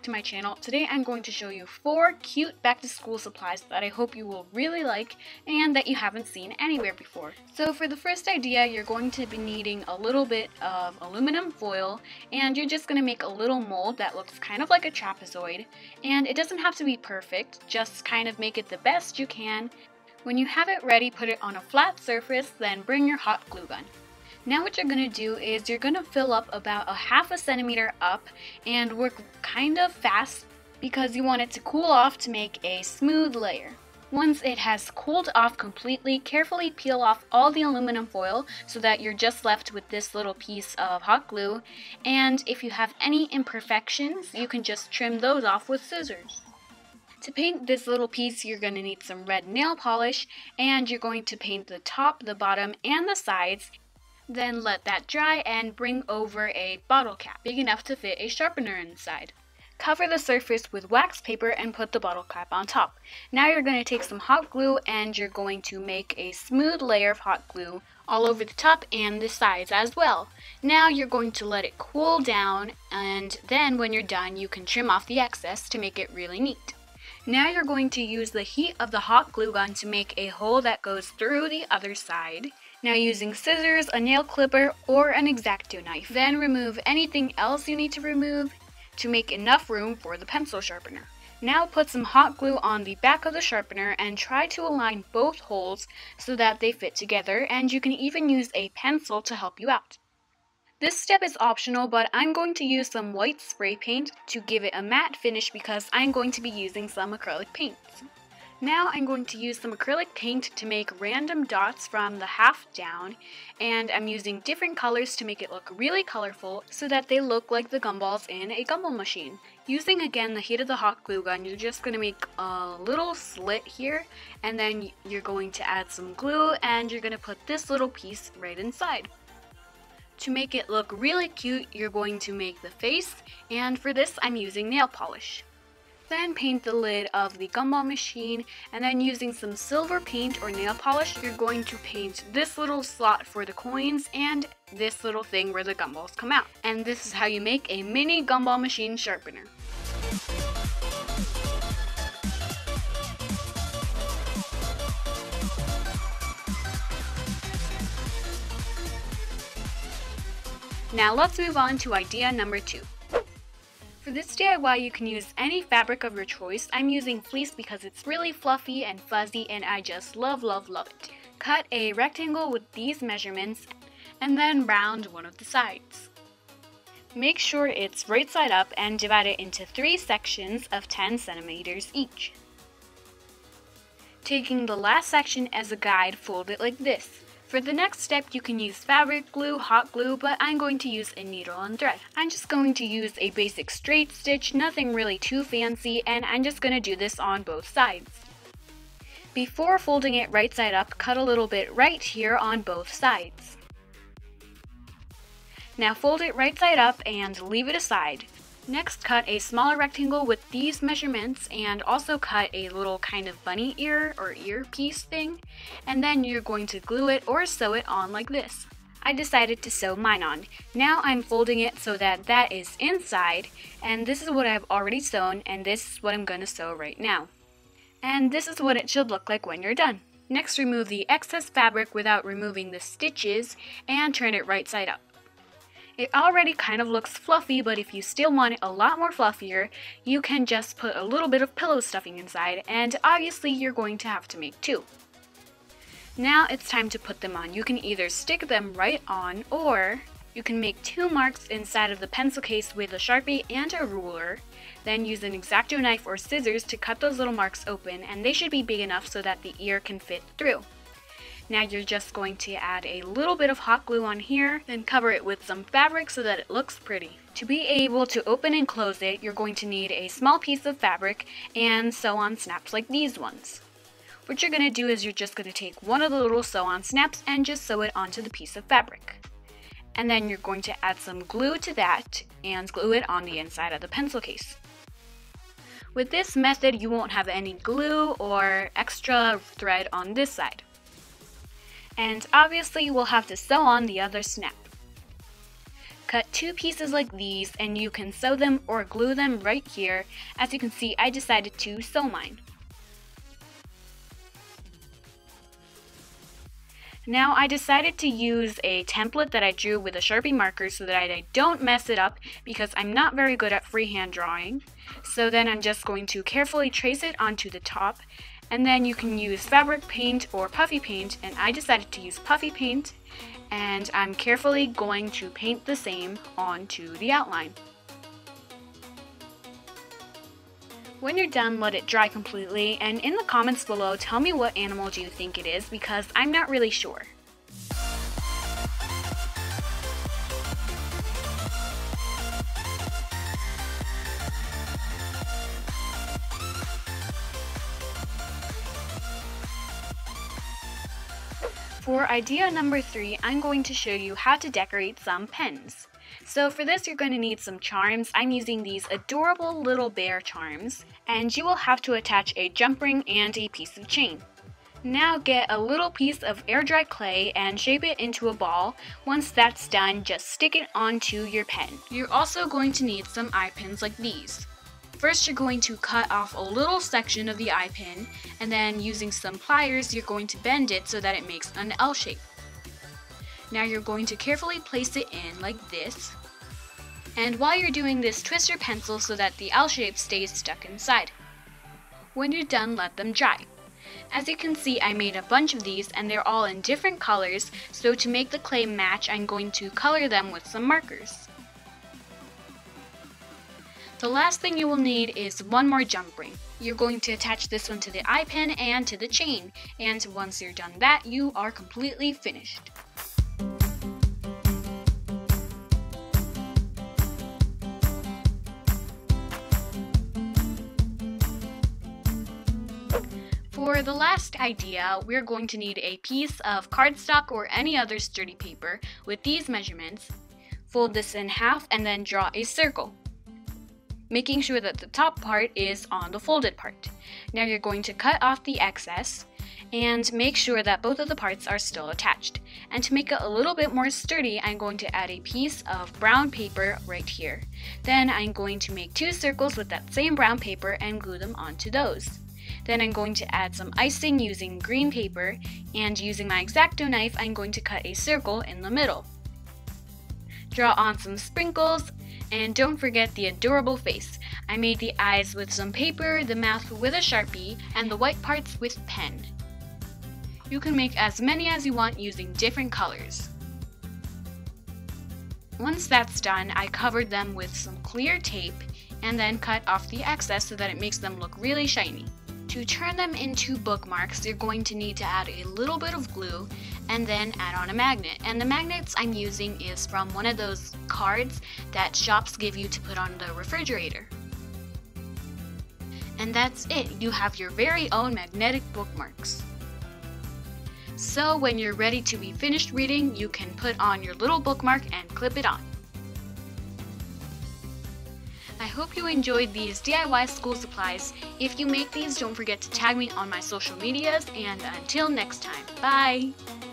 back to my channel. Today I'm going to show you four cute back to school supplies that I hope you will really like and that you haven't seen anywhere before. So for the first idea, you're going to be needing a little bit of aluminum foil and you're just going to make a little mold that looks kind of like a trapezoid. And it doesn't have to be perfect, just kind of make it the best you can. When you have it ready, put it on a flat surface, then bring your hot glue gun. Now what you're going to do is you're going to fill up about a half a centimeter up and work kind of fast because you want it to cool off to make a smooth layer. Once it has cooled off completely, carefully peel off all the aluminum foil so that you're just left with this little piece of hot glue. And if you have any imperfections, you can just trim those off with scissors. To paint this little piece, you're going to need some red nail polish, and you're going to paint the top, the bottom, and the sides, then let that dry and bring over a bottle cap big enough to fit a sharpener inside. Cover the surface with wax paper and put the bottle cap on top. Now you're going to take some hot glue and you're going to make a smooth layer of hot glue all over the top and the sides as well. Now you're going to let it cool down and then when you're done you can trim off the excess to make it really neat. Now you're going to use the heat of the hot glue gun to make a hole that goes through the other side now using scissors, a nail clipper, or an X-Acto knife. Then remove anything else you need to remove to make enough room for the pencil sharpener. Now put some hot glue on the back of the sharpener and try to align both holes so that they fit together and you can even use a pencil to help you out. This step is optional but I'm going to use some white spray paint to give it a matte finish because I'm going to be using some acrylic paints. Now I'm going to use some acrylic paint to make random dots from the half down and I'm using different colors to make it look really colorful so that they look like the gumballs in a gumball machine. Using again the heat of the hot glue gun, you're just going to make a little slit here and then you're going to add some glue and you're going to put this little piece right inside. To make it look really cute, you're going to make the face and for this I'm using nail polish. Then paint the lid of the gumball machine and then using some silver paint or nail polish, you're going to paint this little slot for the coins and this little thing where the gumballs come out. And this is how you make a mini gumball machine sharpener. Now let's move on to idea number two. For this DIY, you can use any fabric of your choice. I'm using fleece because it's really fluffy and fuzzy and I just love, love, love it. Cut a rectangle with these measurements and then round one of the sides. Make sure it's right side up and divide it into three sections of 10 centimeters each. Taking the last section as a guide, fold it like this. For the next step, you can use fabric glue, hot glue, but I'm going to use a needle and thread. I'm just going to use a basic straight stitch, nothing really too fancy, and I'm just going to do this on both sides. Before folding it right side up, cut a little bit right here on both sides. Now fold it right side up and leave it aside. Next, cut a smaller rectangle with these measurements and also cut a little kind of bunny ear or earpiece thing. And then you're going to glue it or sew it on like this. I decided to sew mine on. Now I'm folding it so that that is inside and this is what I've already sewn and this is what I'm going to sew right now. And this is what it should look like when you're done. Next remove the excess fabric without removing the stitches and turn it right side up. It already kind of looks fluffy, but if you still want it a lot more fluffier, you can just put a little bit of pillow stuffing inside, and obviously you're going to have to make two. Now it's time to put them on. You can either stick them right on, or you can make two marks inside of the pencil case with a Sharpie and a ruler, then use an X-Acto knife or scissors to cut those little marks open, and they should be big enough so that the ear can fit through. Now you're just going to add a little bit of hot glue on here, then cover it with some fabric so that it looks pretty. To be able to open and close it, you're going to need a small piece of fabric and sew-on snaps like these ones. What you're going to do is you're just going to take one of the little sew-on snaps and just sew it onto the piece of fabric. And then you're going to add some glue to that and glue it on the inside of the pencil case. With this method, you won't have any glue or extra thread on this side and obviously you will have to sew on the other snap. cut two pieces like these and you can sew them or glue them right here. As you can see, I decided to sew mine. Now I decided to use a template that I drew with a Sharpie marker so that I don't mess it up because I'm not very good at freehand drawing. So then I'm just going to carefully trace it onto the top and then you can use fabric paint or puffy paint and I decided to use puffy paint and I'm carefully going to paint the same onto the outline. When you're done, let it dry completely, and in the comments below, tell me what animal do you think it is because I'm not really sure. For idea number three, I'm going to show you how to decorate some pens. So for this, you're going to need some charms. I'm using these adorable little bear charms, and you will have to attach a jump ring and a piece of chain. Now get a little piece of air dry clay and shape it into a ball. Once that's done, just stick it onto your pen. You're also going to need some eye pins like these. First, you're going to cut off a little section of the eye pin, and then using some pliers, you're going to bend it so that it makes an L shape. Now you're going to carefully place it in like this. And while you're doing this, twist your pencil so that the L shape stays stuck inside. When you're done, let them dry. As you can see, I made a bunch of these and they're all in different colors, so to make the clay match, I'm going to color them with some markers. The last thing you will need is one more jump ring. You're going to attach this one to the eye pin and to the chain, and once you're done that, you are completely finished. For the last idea, we're going to need a piece of cardstock or any other sturdy paper with these measurements. Fold this in half and then draw a circle making sure that the top part is on the folded part. Now you're going to cut off the excess and make sure that both of the parts are still attached. And to make it a little bit more sturdy, I'm going to add a piece of brown paper right here. Then I'm going to make two circles with that same brown paper and glue them onto those. Then I'm going to add some icing using green paper, and using my X-Acto knife, I'm going to cut a circle in the middle. Draw on some sprinkles, and don't forget the adorable face. I made the eyes with some paper, the mouth with a sharpie, and the white parts with pen. You can make as many as you want using different colors. Once that's done, I covered them with some clear tape and then cut off the excess so that it makes them look really shiny. To turn them into bookmarks, you're going to need to add a little bit of glue and then add on a magnet. And the magnets I'm using is from one of those cards that shops give you to put on the refrigerator. And that's it, you have your very own magnetic bookmarks. So when you're ready to be finished reading, you can put on your little bookmark and clip it on. Hope you enjoyed these DIY school supplies. If you make these, don't forget to tag me on my social medias, and until next time, bye!